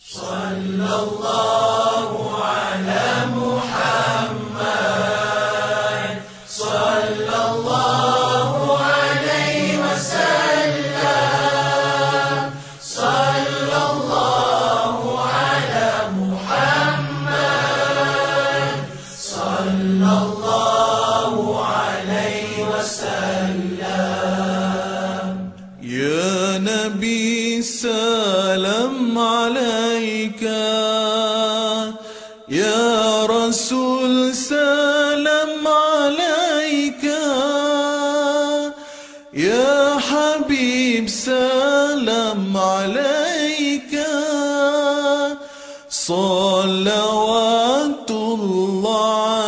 يا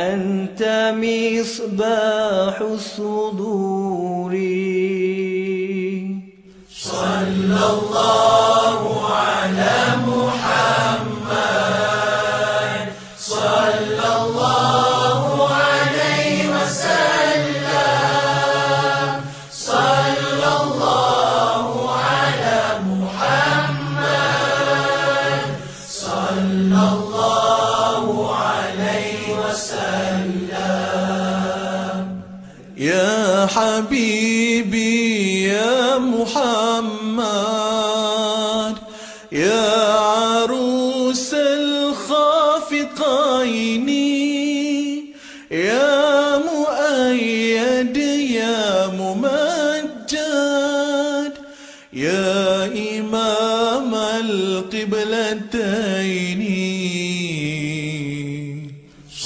أنت مصباح الصدور. يا حبيبي يا محمد يا عروس الخافقين يا مؤيد يا ممجد يا إمام القبلتين.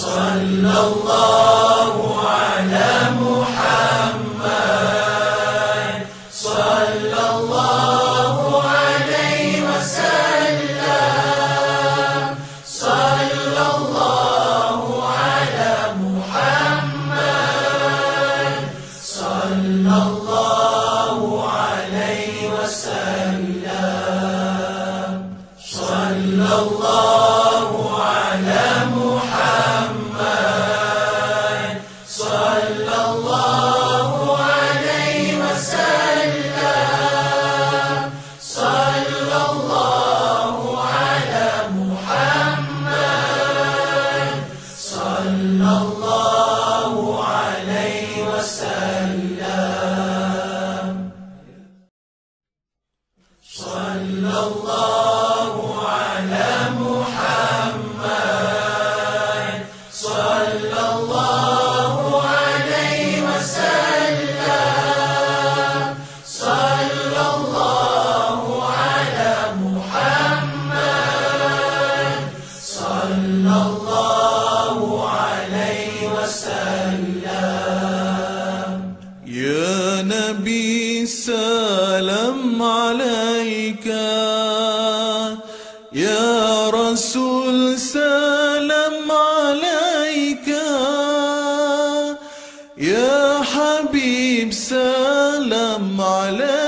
عليك يا حبيب سلام عليك.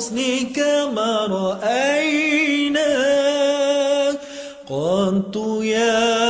حسنك ما رأينا. قلت يا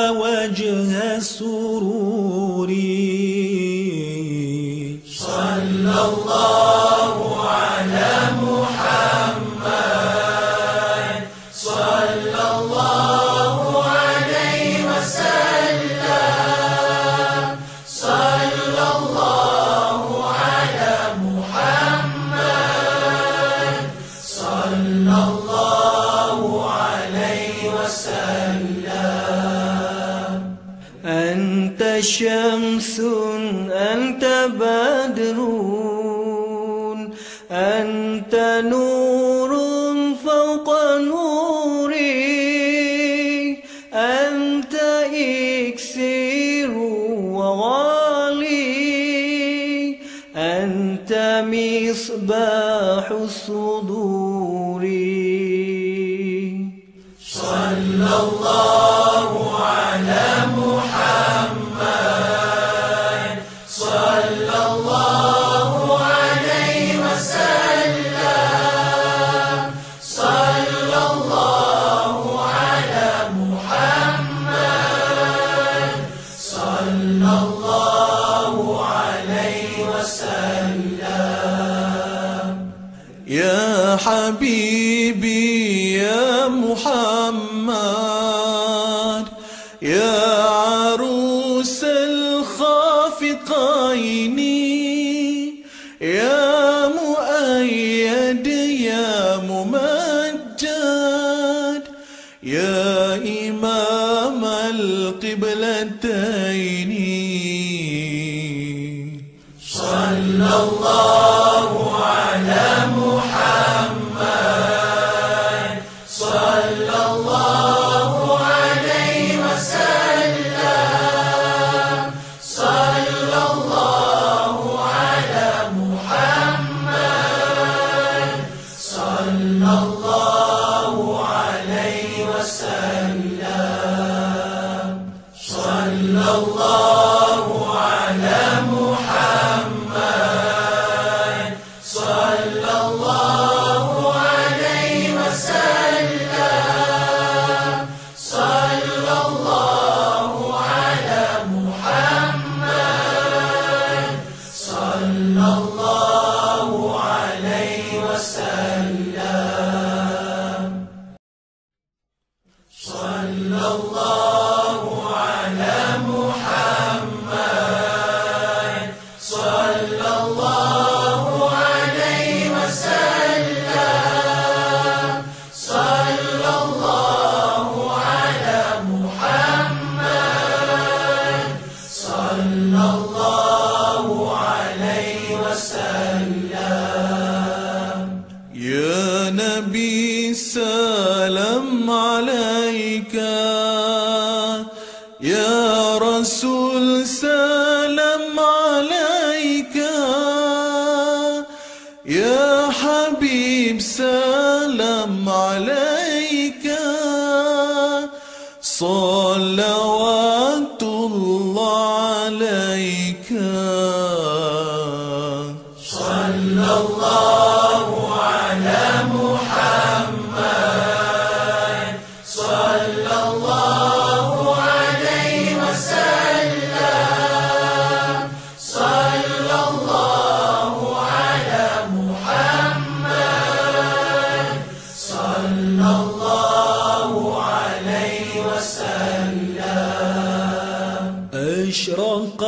عليك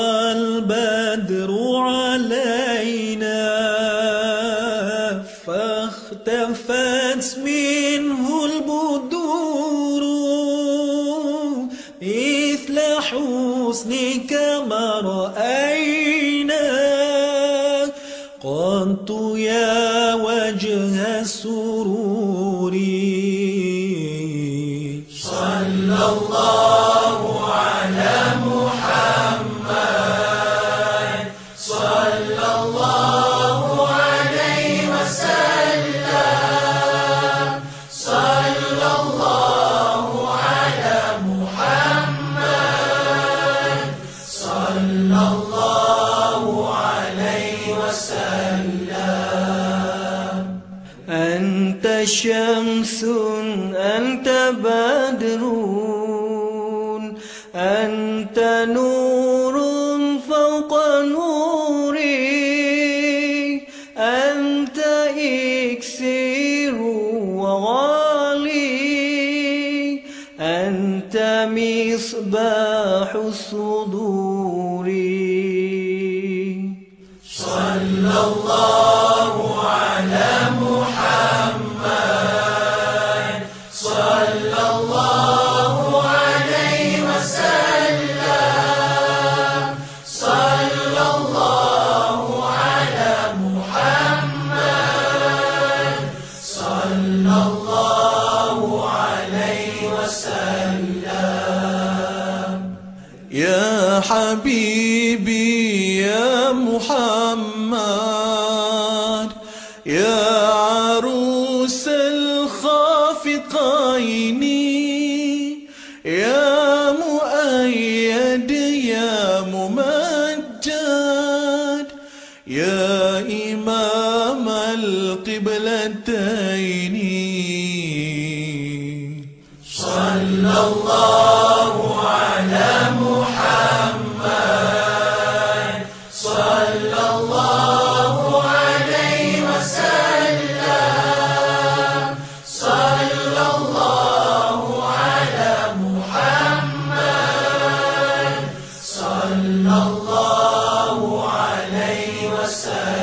أشرق البدر علينا فاختفت منه البدور مثل حسنك ما رأينا. قلت يا وجه السرور أنت شمس أنت بدر أنت نور فوق نوري أنت إكسير وغالي أنت مصباح الصدور. يا حبيبي يا محمد يا عروس الخافقين يا مؤيد يا ممجد يا إمام القبلتين. صلى الله على محمد Side.